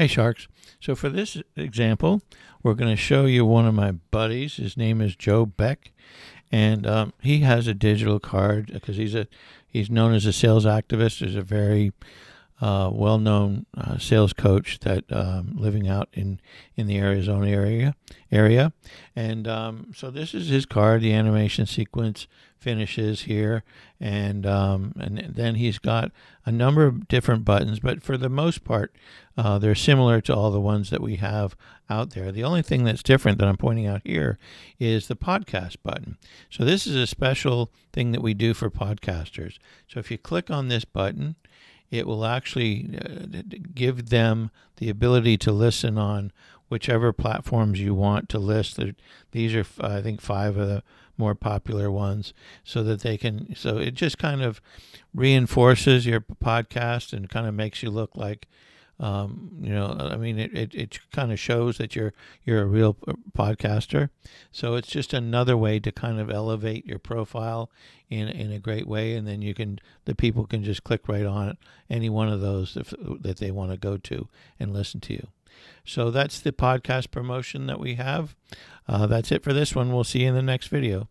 Hey, Sharks. So, for this example, we're going to show you one of my buddies. His name is Joe Beck, and um, he has a digital card because he's a he's known as a sales activist. He's a very uh, well-known uh, sales coach that um, living out in in the Arizona area area, and um, so this is his card. The animation sequence finishes here, and um, and then he's got a number of different buttons, but for the most part, uh, they're similar to all the ones that we have out there. The only thing that's different that I'm pointing out here is the podcast button. So this is a special thing that we do for podcasters. So if you click on this button it will actually uh, give them the ability to listen on whichever platforms you want to list. These are, I think, five of the more popular ones, so that they can. So it just kind of reinforces your podcast and kind of makes you look like um, you know, I mean, it, it, it kind of shows that you're you're a real podcaster. So it's just another way to kind of elevate your profile in in a great way, and then you can the people can just click right on it, any one of those if, that they want to go to and listen to you. So that's the podcast promotion that we have. Uh, that's it for this one. We'll see you in the next video.